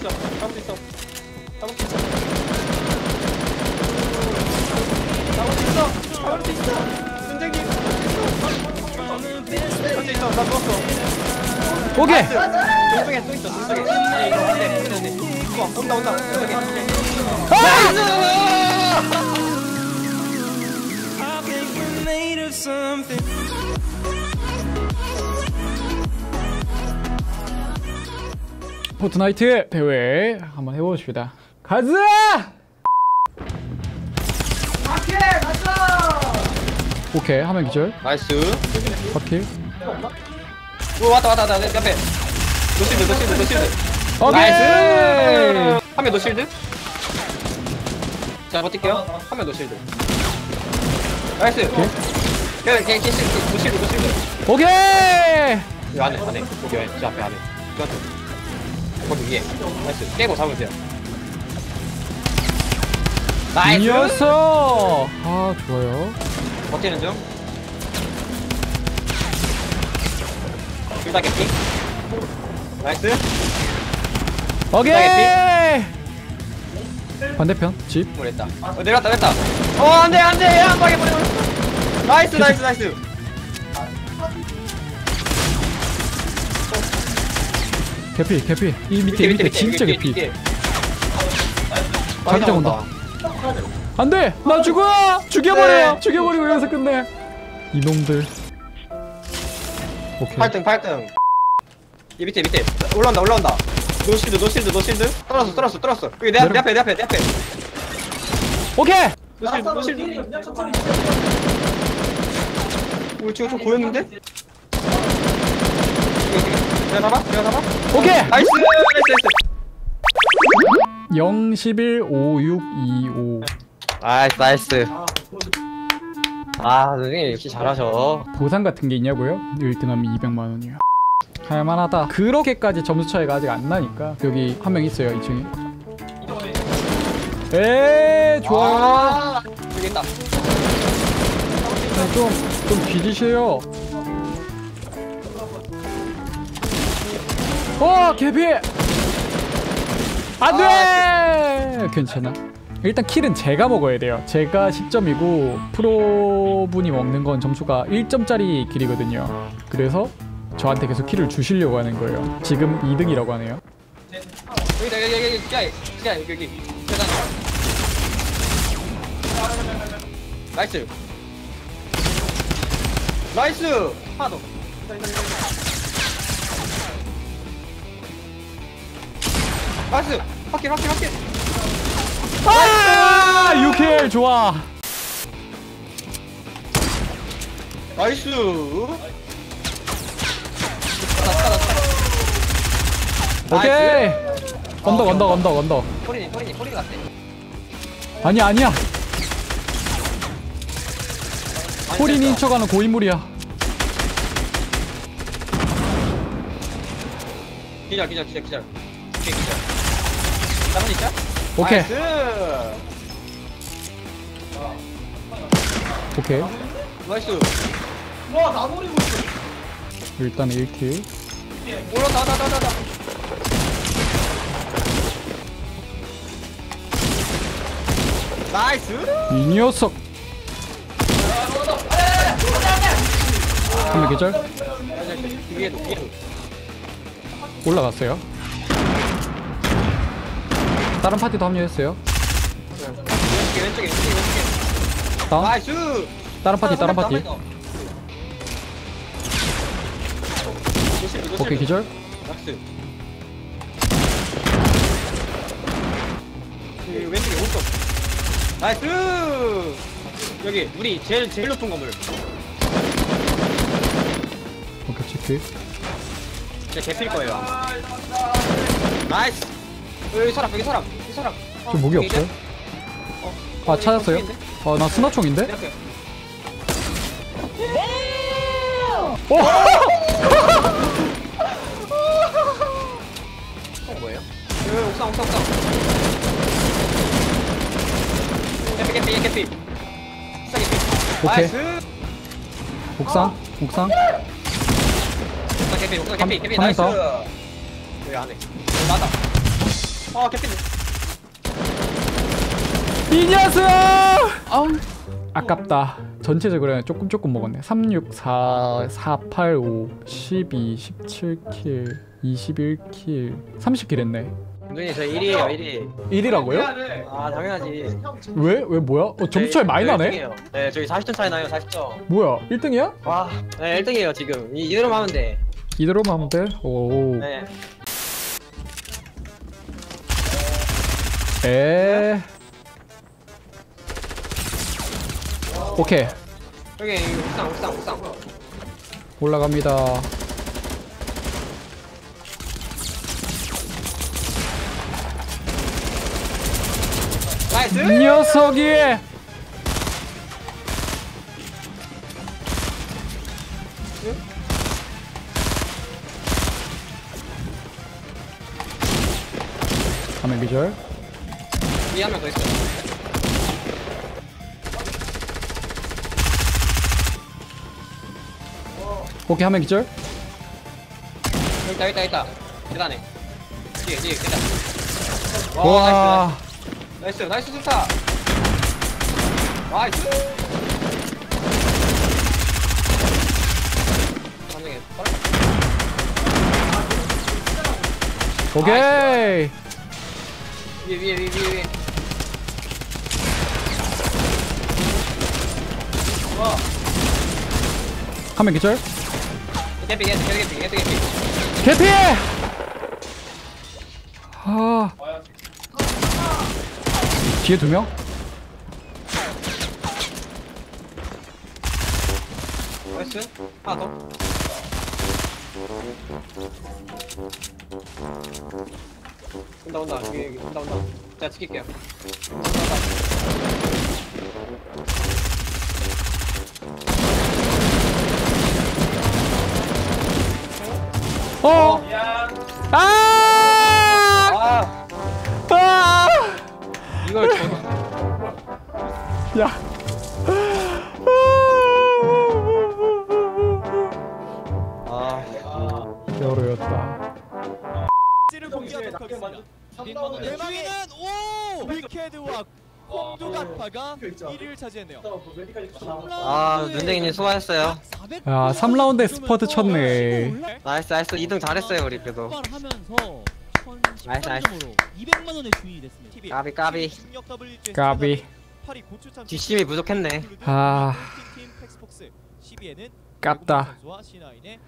있어. 잡을 수 있어. 잡을 수 있어. 잡을 수 있어. 잡을 수 있어. 선생님. 잡을 수 있어. 나 누웠어. 오케이 중쪽에 또 있어. 이거 온다 온다. I 포트나이트 대회 한번 해보십시다 가자 오케이 한명 기절 nice. 바퀴 오 왔다 왔다 왔다. 내 옆에. 노실드 노실드 노실드. 오케이 나이스. 한명 노실드. 자 버틸게요. 한명 노실드. 나이스. 그냥 그냥 노실드 노실드 노실드. 오케이 이 안에 안에 여기 저 앞에 안에 저한테 거기 위에. nice. 깨고 잡으세요. 이 nice! 녀석! 아 좋아요. 버티는 중. 둘다 개피. nice. 오케이! 반대편 집. 어 내렸다 내렸다. 어 안돼 안돼! 한 방에 보내버렸어 nice nice nice 개피 개피. 이 밑에 밑에, 진짜 개피 자기장 온다. 안돼! 나 죽어! 죽여버려! 네. 죽여버리고 여기서 끝내. 이놈들. 오케이. 8등 8등. 이 밑에 밑에. 올라온다 올라온다. no shield no shield no shield. 떨었어 떨었어 떨었어. 여기 내, 앞- 내 앞에 내 앞에 내 앞에. 오케이! no shield no shield. 우리 지금 좀 고였는데? 내가 잡아? 내가 잡아? 오케이. nice nice nice. 0 11 5 6 2 5 nice nice. 아 선생님 역시 잘하셔. 보상 같은 게 있냐고요? 1등하면 200만 원이요. 할만하다. 그렇게까지 점수 차이가 아직 안 나니까. 여기 한 명 있어요 2층에. 에이 좋아요 아 네, 좀, 좀 뒤지세요 어 개피. 안돼! 괜찮아. 일단 킬은 제가 먹어야 돼요. 제가 10점이고 프로분이 먹는 건 점수가 1점짜리 킬이거든요. 그래서 저한테 계속 킬을 주시려고 하는 거예요. 지금 2등이라고 하네요. 여기다 여기 여기 여기 기아 기아 여기 여기 계단 nice. nice. 하나 더 nice! 확킬 확킬 확킬! 아 6kill 좋아. nice! 오케이. 언덕 언덕 언덕 언덕. 포린이 포린이 포린이 같대 아니야. 아니야 포린인 척하는 고인물이야. 기절 기절 기절 기절. 오케이 기절 나머지 있자 오케이. nice. 오케이. nice. 일단 1kill. 올라다 다 다 다 nice. 이 녀석. 한명 기절. 위에도 올라갔어요 다른 파티도 합류했어요. 왼쪽에 왼쪽에 왼쪽에 왼쪽에 다음. nice! 다른 파티 다른 파티. 오케이 기절. nice. 여기 왼쪽에 오른쪽. nice! 여기 우리 제일 제일 높은 건물. 오케이 체크. 진짜 개피일 거예요. nice 여기 사람 여기 사람 여기 사람 어, 저 무기 여기 없어요? 있네? 아 찾았어요? 아나 스나총인데? 내 앞에. 오! 어 뭐예요? 여기 옥상 옥상 옥상 개피 개피 개피 옥상 개피 오케이. nice 옥상 옥상 옥상 개피 옥상 개피 개피 한 nice. 여기 안에 여기 나다 아 개핀 이 녀석! 아우 아깝다 전체적으로 조금 조금 먹었네 3, 6, 4, 4, 8, 5 12, 17kill 21킬 30킬 했네 누님 저 1위에요 1위 1이라고요? 아 당연하지 왜? 왜 뭐야? 어, 점수 차이 많이 나네? 1등이에요. 네 저희 40점 차이 나요 40점 뭐야 1등이야? 와네 1등이에요 지금 이- 이대로만 하면 돼 이대로만 하면 돼? 오 네. 에 오케이. 여기 옥상 옥상 옥상. 올라갑니다. 나이스! 이 녀석이! 화면 비절 위에 한명더 있어요. 오케이 한 명 기절? 여기 있다 여기 있다 여기 있다. 계단에. 뒤에 뒤에 계단. 와 와. nice. nice nice 좋다 nice. 한 명에. 오케이. 위에 위에 위에 위에 위에 한 명 기절? 개피 개피 개피 개피 개피. 개피! 아. 뒤에 두명? nice. 하나 더. 온다 온다. 여기 여기. 온다 온다. 제가 지킬게요. 온다, 온다. 어 아! 아 아! 이걸 저 야. 아, 여로였다. 를 공개하도록 하겠습니다. 대망의 오! 위케드와 콩두가파가 1위를 차지했네요. 아 눈쟁이님 수고하셨어요 야, 3라운드에 스퍼트 쳤네. 나이스 나이스 2등 잘했어요 우리 그래도 나이스, 나이스. 10점으로 200만 원의 주인이 됐습니다. 까비 까비 까비. 고추참 뒷심이 부족했네 아. 팀 텍스폭스 12에는 깝다. 선수와 C9의